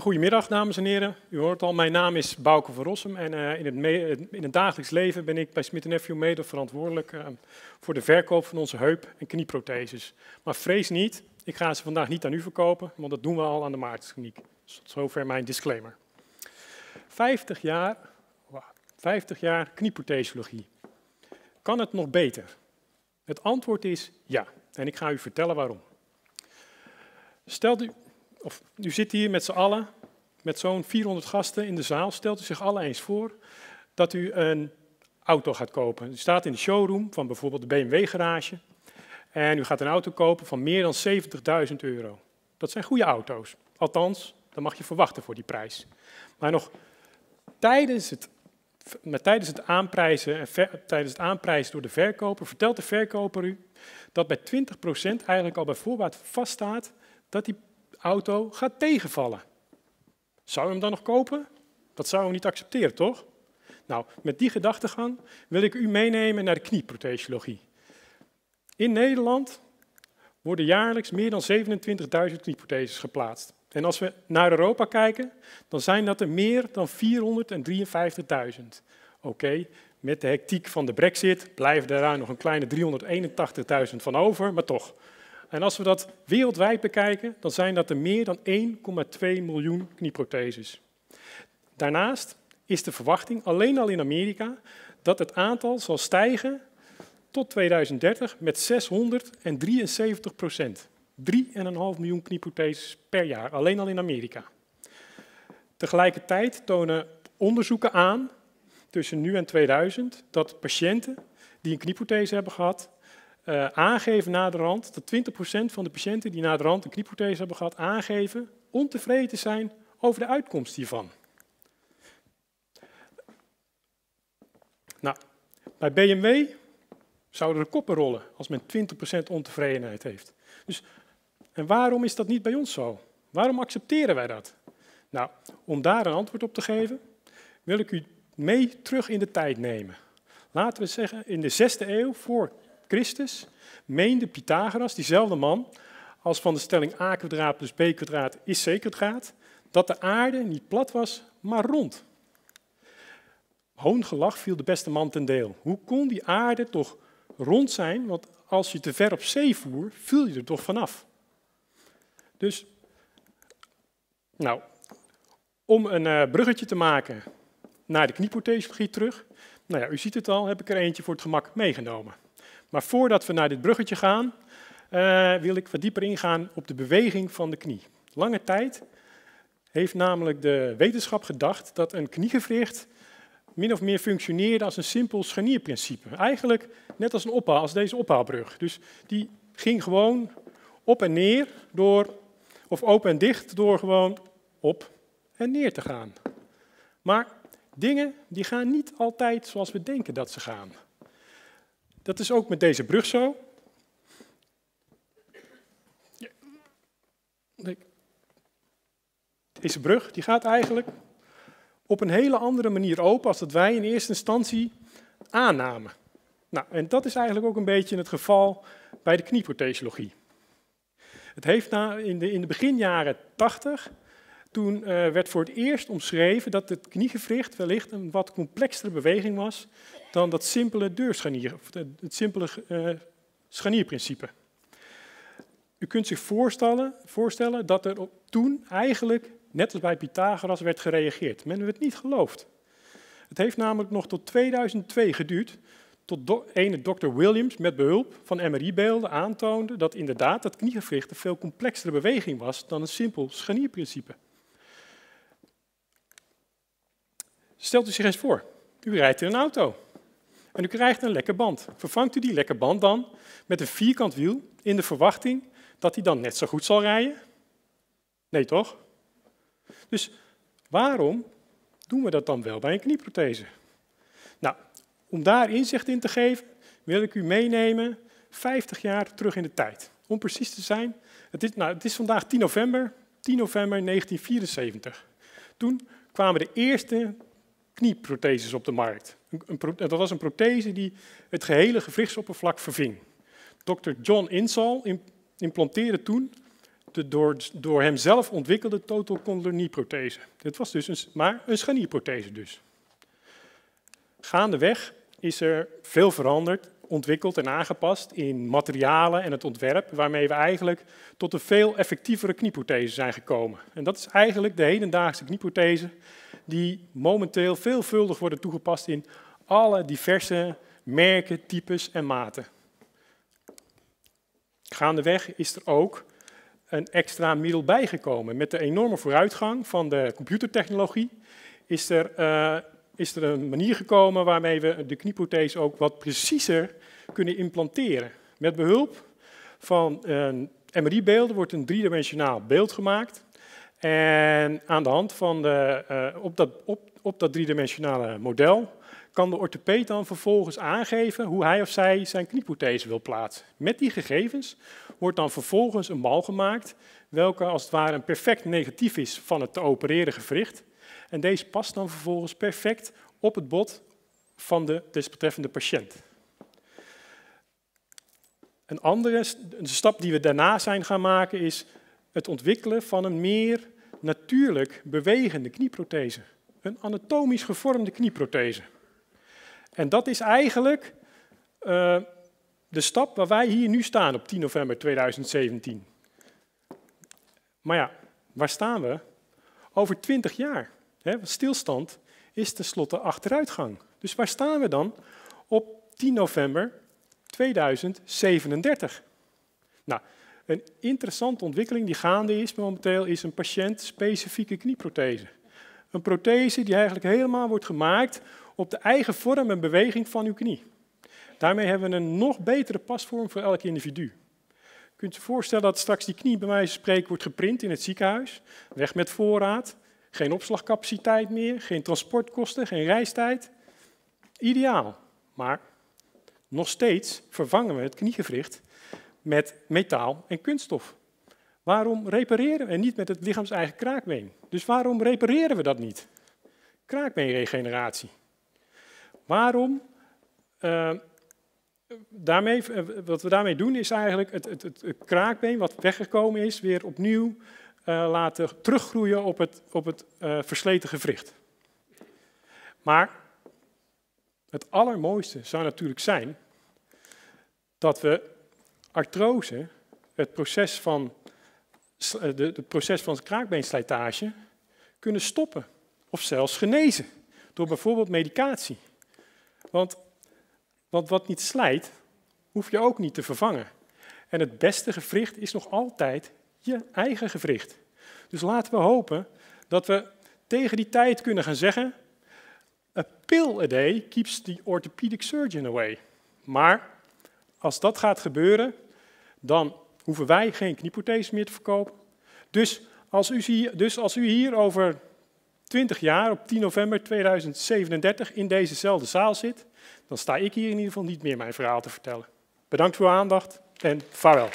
Goedemiddag, dames en heren. U hoort al, mijn naam is Bouke van Rossum en uh, in, het in, het dagelijks leven ben ik bij Smith Nephew mede verantwoordelijk uh, voor de verkoop van onze heup- en knieprotheses. Maar vrees niet, ik ga ze vandaag niet aan u verkopen, want dat doen we al aan de Maartenskliniek. Zover mijn disclaimer. 50 jaar, 50 jaar knieprothesologie. Kan het nog beter? Het antwoord is ja, en ik ga u vertellen waarom. Stelt u, of u zit hier met z'n allen, met zo'n 400 gasten in de zaal. Stelt u zich alle eens voor dat u een auto gaat kopen. U staat in de showroom van bijvoorbeeld de BMW garage. En u gaat een auto kopen van meer dan 70.000 euro. Dat zijn goede auto's. Althans, dat mag je verwachten voor die prijs. Maar nog tijdens het, maar tijdens het, aanprijzen, tijdens het aanprijzen door de verkoper vertelt de verkoper u dat bij 20% eigenlijk al bij voorbaat vaststaat dat die auto gaat tegenvallen. Zou je hem dan nog kopen? Dat zou we niet accepteren, toch? Nou, met die gedachtegang wil ik u meenemen naar de knieprothesiologie. In Nederland worden jaarlijks meer dan 27.000 knieprotheses geplaatst. En als we naar Europa kijken, dan zijn dat er meer dan 453.000. Oké, met de hectiek van de brexit blijven er daar nog een kleine 381.000 van over, maar toch. En als we dat wereldwijd bekijken, dan zijn dat er meer dan 1,2 miljoen knieprotheses. Daarnaast is de verwachting, alleen al in Amerika, dat het aantal zal stijgen tot 2030 met 673 procent. 3,5 miljoen knieprotheses per jaar, alleen al in Amerika. Tegelijkertijd tonen onderzoeken aan, tussen nu en 2000, dat patiënten die een knieprothese hebben gehad, uh, aangeven naderhand, dat 20% van de patiënten die naderhand een knieprothese hebben gehad, aangeven ontevreden te zijn over de uitkomst hiervan. Nou, bij BMW zouden er koppen rollen als men 20% ontevredenheid heeft. Dus, en waarom is dat niet bij ons zo? Waarom accepteren wij dat? Nou, om daar een antwoord op te geven, wil ik u mee terug in de tijd nemen. Laten we zeggen, in de 6e eeuw voor Christus meende Pythagoras, diezelfde man, als van de stelling a kwadraat plus b kwadraat is c kwadraat, dat de aarde niet plat was, maar rond. Hoongelach viel de beste man ten deel. Hoe kon die aarde toch rond zijn? Want als je te ver op zee voer, viel je er toch vanaf. Dus, nou, om een uh, bruggetje te maken naar de knieprothesologie terug. Nou ja, u ziet het al, heb ik er eentje voor het gemak meegenomen. Maar voordat we naar dit bruggetje gaan, uh, wil ik wat dieper ingaan op de beweging van de knie. Lange tijd heeft namelijk de wetenschap gedacht dat een kniegewricht min of meer functioneerde als een simpel scharnierprincipe. Eigenlijk net als, een ophaal, als deze ophaalbrug. Dus die ging gewoon op en neer door, of open en dicht door gewoon op en neer te gaan. Maar dingen die gaan niet altijd zoals we denken dat ze gaan. Dat is ook met deze brug zo. Deze brug die gaat eigenlijk op een hele andere manier open als dat wij in eerste instantie aannamen. Nou, en dat is eigenlijk ook een beetje het geval bij de knieprothesologie. Het heeft na, in, de, in de beginjaren 80, toen uh, werd voor het eerst omschreven dat het kniegewricht wellicht een wat complexere beweging was dan dat simpele deurscharnier, het simpele uh, scharnierprincipe. U kunt zich voorstellen, voorstellen dat er toen eigenlijk, net als bij Pythagoras, werd gereageerd. Men werd niet geloofd. Het heeft namelijk nog tot 2002 geduurd tot ene dokter Williams met behulp van MRI-beelden aantoonde dat inderdaad dat kniegewricht een veel complexere beweging was dan een simpel scharnierprincipe. Stelt u zich eens voor, u rijdt in een auto. En u krijgt een lekke band. Vervangt u die lekke band dan met een vierkant wiel in de verwachting dat hij dan net zo goed zal rijden? Nee, toch? Dus waarom doen we dat dan wel bij een knieprothese? Nou, om daar inzicht in te geven, wil ik u meenemen 50 jaar terug in de tijd. Om precies te zijn, het is, nou, het is vandaag 10 november, 10 november 1974. Toen kwamen de eerste knieprotheses op de markt. Een, dat was een prothese die het gehele gewrichtsoppervlak verving. Dr. John Insall implanteerde toen de door, door hem zelf ontwikkelde total condylar prothese. Dit was dus een, maar een scharnierprothese dus. Gaandeweg is er veel veranderd, ontwikkeld en aangepast in materialen en het ontwerp, waarmee we eigenlijk tot een veel effectievere knieprothese zijn gekomen. En dat is eigenlijk de hedendaagse knieprothese die momenteel veelvuldig worden toegepast in alle diverse merken, types en maten. Gaandeweg is er ook een extra middel bijgekomen. Met de enorme vooruitgang van de computertechnologie is er, uh, is er een manier gekomen waarmee we de knieprothese ook wat preciezer kunnen implanteren. Met behulp van MRI-beelden wordt een driedimensionaal beeld gemaakt. En aan de hand van de, uh, op, dat, op, op dat driedimensionale model kan de orthopeed dan vervolgens aangeven hoe hij of zij zijn knieprothese wil plaatsen. Met die gegevens wordt dan vervolgens een bal gemaakt, welke als het ware een perfect negatief is van het te opereren gewricht. En deze past dan vervolgens perfect op het bot van de desbetreffende patiënt. Een andere een stap die we daarna zijn gaan maken is het ontwikkelen van een meer natuurlijk bewegende knieprothese. Een anatomisch gevormde knieprothese. En dat is eigenlijk uh, de stap waar wij hier nu staan op 10 november 2017. Maar ja, waar staan we? Over 20 jaar. Hè? Stilstand is tenslotte achteruitgang. Dus waar staan we dan op 10 november 2037? Nou, een interessante ontwikkeling die gaande is momenteel is een patiënt-specifieke knieprothese. Een prothese die eigenlijk helemaal wordt gemaakt op de eigen vorm en beweging van uw knie. Daarmee hebben we een nog betere pasvorm voor elk individu. Kunt u je voorstellen dat straks die knie bij wijze van spreken wordt geprint in het ziekenhuis, weg met voorraad, geen opslagcapaciteit meer, geen transportkosten, geen reistijd. Ideaal, maar nog steeds vervangen we het kniegewricht met metaal en kunststof. Waarom repareren we en niet met het lichaams-eigen kraakbeen? Dus waarom repareren we dat niet? Kraakbeenregeneratie. Waarom? Uh, daarmee, eh, wat we daarmee doen is eigenlijk het, het, het, kraakbeen wat weggekomen is weer opnieuw uh, laten teruggroeien op het, op het versleten gewricht. Maar het allermooiste zou natuurlijk zijn dat we artrose, het proces van, de, het proces van kraakbeenslijtage, kunnen stoppen of zelfs genezen door bijvoorbeeld medicatie. Want, want wat niet slijt, hoef je ook niet te vervangen. En het beste gewricht is nog altijd je eigen gewricht. Dus laten we hopen dat we tegen die tijd kunnen gaan zeggen: A pill a day keeps the orthopedic surgeon away. Maar als dat gaat gebeuren, dan hoeven wij geen knieprotheses meer te verkopen. Dus als u, dus als u hier over 20 jaar, op 10 november 2037, in dezezelfde zaal zit, dan sta ik hier in ieder geval niet meer mijn verhaal te vertellen. Bedankt voor uw aandacht en vaarwel.